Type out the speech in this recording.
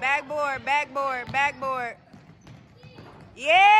Backboard, backboard, backboard. Yeah!